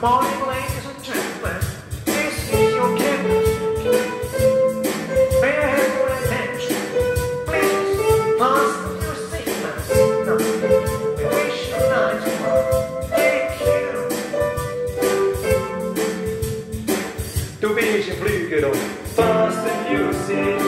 Good morning, ladies and gentlemen. This is your speaking. May I have your attention? Please, fasten your seatbelts. Now, we wish you a nice one. Thank you. Du bist ein Flüger fasten your seatbelts.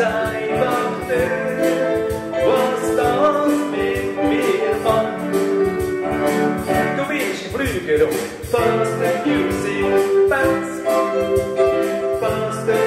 weiß einfach nicht, was das mit mir und fast the music. Fast music.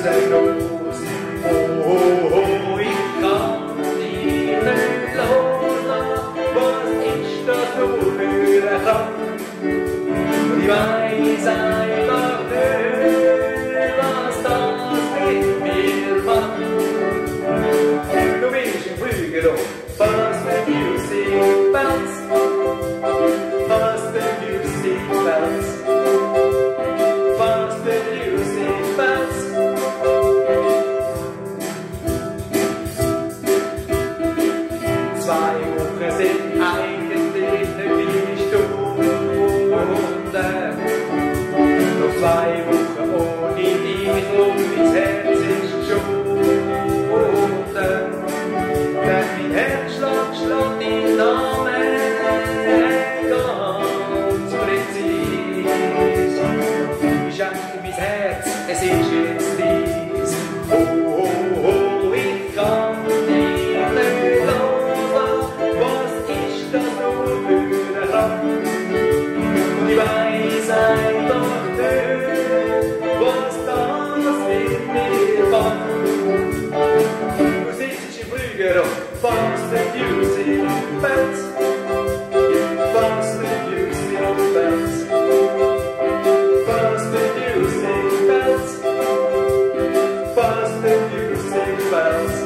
Ist riesengroß. saio, recebo a Fast the music bounce.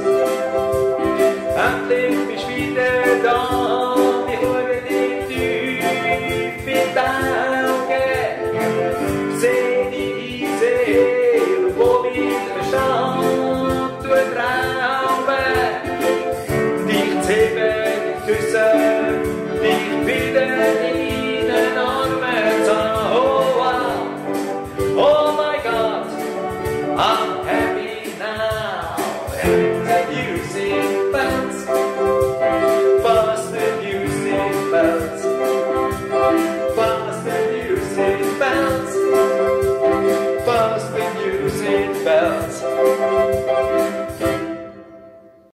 Endlich bist du wieder da. Ich schaue dir tief in die